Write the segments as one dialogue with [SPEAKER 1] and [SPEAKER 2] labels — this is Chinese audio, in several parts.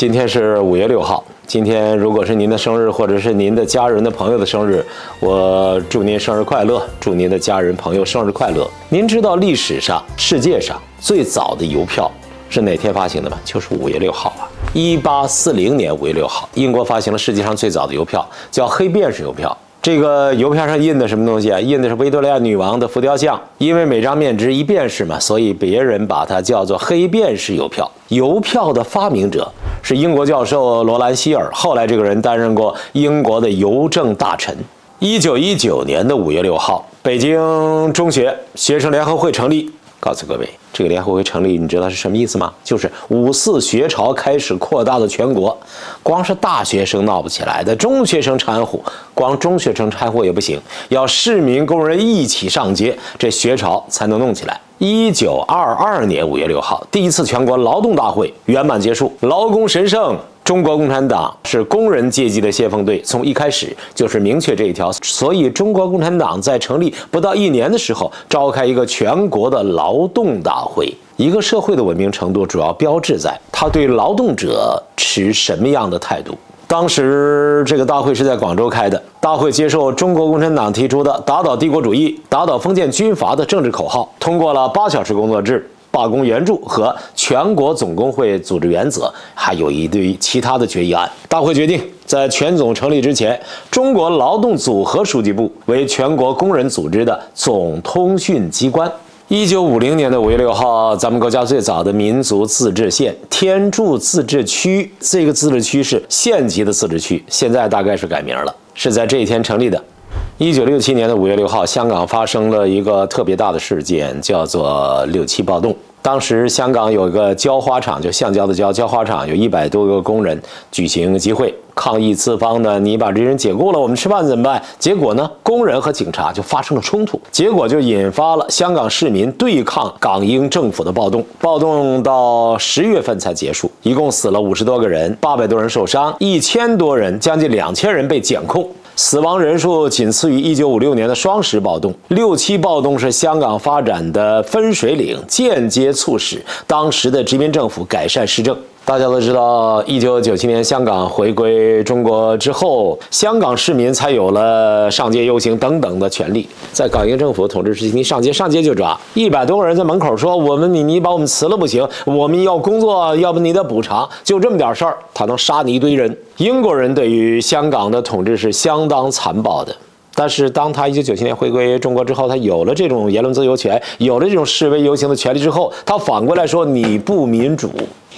[SPEAKER 1] 今天是五月六号。今天如果是您的生日，或者是您的家人的朋友的生日，我祝您生日快乐，祝您的家人朋友生日快乐。您知道历史上世界上最早的邮票是哪天发行的吗？就是五月六号啊！一八四零年五月六号，英国发行了世界上最早的邮票，叫黑便士邮票。这个邮票上印的什么东西啊？印的是维多利亚女王的浮雕像，因为每张面值一便士嘛，所以别人把它叫做黑便士邮票。邮票的发明者。是英国教授罗兰希尔，后来这个人担任过英国的邮政大臣。一九一九年的五月六号，北京中学学生联合会成立。告诉各位，这个联合会成立，你知道是什么意思吗？就是五四学潮开始扩大到全国，光是大学生闹不起来的，中学生掺和，光中学生掺和也不行，要市民工人一起上街，这学潮才能弄起来。一九二二年五月六号，第一次全国劳动大会圆满结束，劳工神圣。中国共产党是工人阶级的先锋队，从一开始就是明确这一条，所以中国共产党在成立不到一年的时候，召开一个全国的劳动大会。一个社会的文明程度，主要标志在他对劳动者持什么样的态度。当时这个大会是在广州开的，大会接受中国共产党提出的打倒帝国主义、打倒封建军阀的政治口号，通过了八小时工作制。罢工援助和全国总工会组织原则，还有一堆其他的决议案。大会决定，在全总成立之前，中国劳动组合书记部为全国工人组织的总通讯机关。一九五零年的五月六号，咱们国家最早的民族自治县天柱自治区，这个自治区是县级的自治区，现在大概是改名了，是在这一天成立的。一九六七年的五月六号，香港发生了一个特别大的事件，叫做六七暴动。当时香港有一个胶花厂，就橡胶的胶胶花厂，有一百多个工人举行集会抗议资方呢，你把这人解雇了，我们吃饭怎么办？结果呢，工人和警察就发生了冲突，结果就引发了香港市民对抗港英政府的暴动。暴动到十月份才结束，一共死了五十多个人，八百多人受伤，一千多人，将近两千人被检控。死亡人数仅次于1956年的双十暴动，六七暴动是香港发展的分水岭，间接促使当时的殖民政府改善施政。大家都知道，一九九七年香港回归中国之后，香港市民才有了上街游行等等的权利。在港英政府统治时期，你上街上街就抓一百多个人，在门口说：“我们你你把我们辞了不行，我们要工作，要不你得补偿。”就这么点事儿，他能杀你一堆人。英国人对于香港的统治是相当残暴的，但是当他一九九七年回归中国之后，他有了这种言论自由权，有了这种示威游行的权利之后，他反过来说：“你不民主。”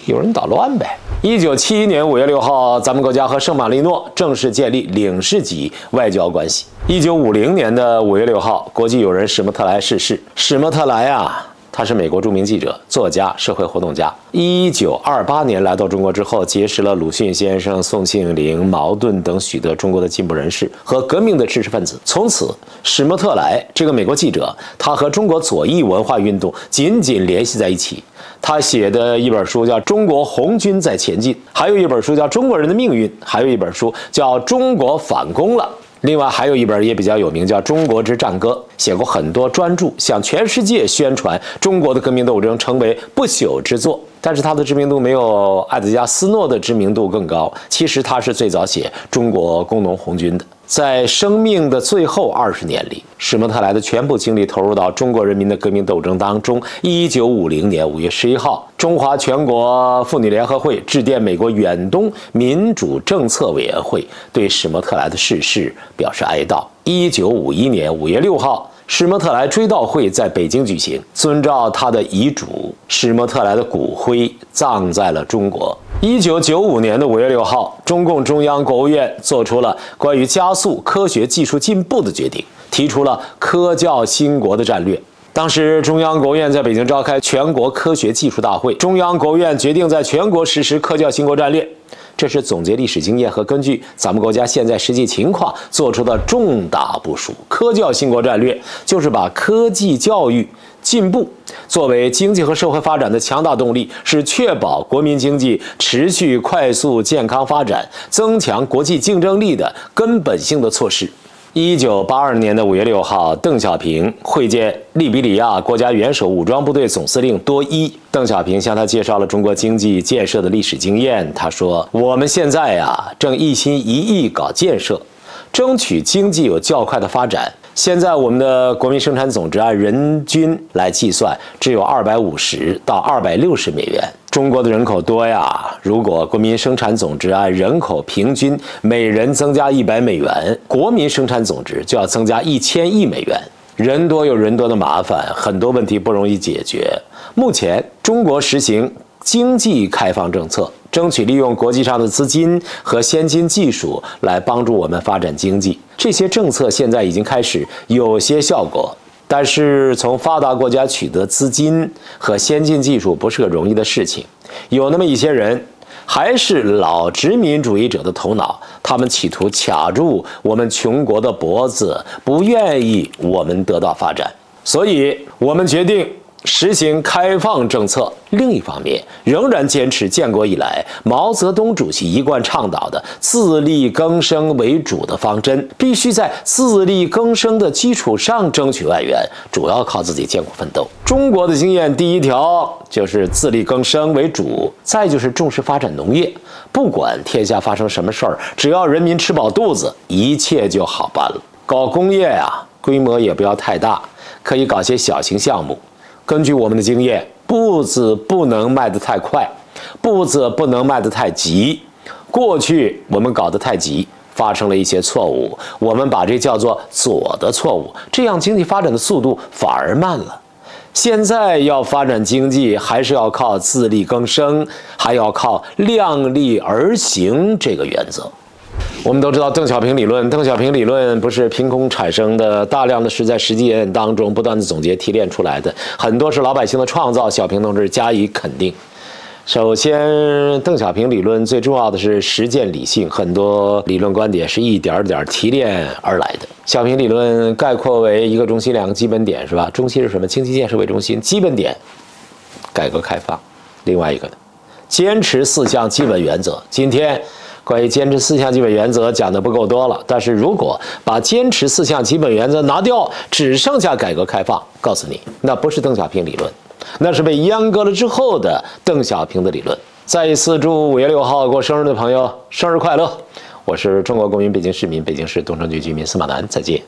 [SPEAKER 1] 有人捣乱呗。一九七一年五月六号，咱们国家和圣马力诺正式建立领事级外交关系。一九五零年的五月六号，国际友人史莫特莱逝世。史莫特莱啊。他是美国著名记者、作家、社会活动家。一九二八年来到中国之后，结识了鲁迅先生、宋庆龄、茅盾等许多中国的进步人士和革命的知识分子。从此，史沫特莱这个美国记者，他和中国左翼文化运动紧紧联系在一起。他写的一本书叫《中国红军在前进》，还有一本书叫《中国人的命运》，还有一本书叫《中国反攻了》。另外还有一本也比较有名，叫《中国之战歌》，写过很多专著，向全世界宣传中国的革命斗争，成为不朽之作。但是他的知名度没有艾德加·斯诺的知名度更高。其实他是最早写中国工农红军的。在生命的最后二十年里，史莫特莱的全部精力投入到中国人民的革命斗争当中。一九五零年五月十一号，中华全国妇女联合会致电美国远东民主政策委员会，对史莫特莱的逝世表示哀悼。一九五一年五月六号。史莫特莱追悼会在北京举行，遵照他的遗嘱，史莫特莱的骨灰葬在了中国。一九九五年的五月六号，中共中央、国务院做出了关于加速科学技术进步的决定，提出了科教兴国的战略。当时，中央、国务院在北京召开全国科学技术大会，中央、国务院决定在全国实施科教兴国战略。这是总结历史经验和根据咱们国家现在实际情况做出的重大部署。科教兴国战略就是把科技教育进步作为经济和社会发展的强大动力，是确保国民经济持续快速健康发展、增强国际竞争力的根本性的措施。一九八二年的五月六号，邓小平会见利比里亚国家元首武装部队总司令多伊。邓小平向他介绍了中国经济建设的历史经验。他说：“我们现在呀，正一心一意搞建设，争取经济有较快的发展。现在我们的国民生产总值按人均来计算，只有二百五十到二百六十美元。”中国的人口多呀，如果国民生产总值按人口平均每人增加一百美元，国民生产总值就要增加一千亿美元。人多有人多的麻烦，很多问题不容易解决。目前，中国实行经济开放政策，争取利用国际上的资金和先进技术来帮助我们发展经济。这些政策现在已经开始有些效果。但是从发达国家取得资金和先进技术不是个容易的事情，有那么一些人还是老殖民主义者的头脑，他们企图卡住我们穷国的脖子，不愿意我们得到发展，所以我们决定。实行开放政策，另一方面仍然坚持建国以来毛泽东主席一贯倡导的自力更生为主的方针，必须在自力更生的基础上争取外援，主要靠自己艰苦奋斗。中国的经验，第一条就是自力更生为主，再就是重视发展农业。不管天下发生什么事儿，只要人民吃饱肚子，一切就好办了。搞工业呀，规模也不要太大，可以搞些小型项目。根据我们的经验，步子不能迈得太快，步子不能迈得太急。过去我们搞得太急，发生了一些错误，我们把这叫做“左”的错误，这样经济发展的速度反而慢了。现在要发展经济，还是要靠自力更生，还要靠量力而行这个原则。我们都知道邓小平理论，邓小平理论不是凭空产生的，大量的是在实践当中不断的总结提炼出来的，很多是老百姓的创造。小平同志加以肯定。首先，邓小平理论最重要的是实践理性，很多理论观点是一点点提炼而来的。小平理论概括为一个中心，两个基本点，是吧？中心是什么？经济建设为中心。基本点，改革开放。另外一个，坚持四项基本原则。今天。关于坚持四项基本原则讲的不够多了，但是如果把坚持四项基本原则拿掉，只剩下改革开放，告诉你，那不是邓小平理论，那是被阉割了之后的邓小平的理论。再一次祝五月六号过生日的朋友生日快乐！我是中国公民、北京市民、北京市东城区居民司马南，再见。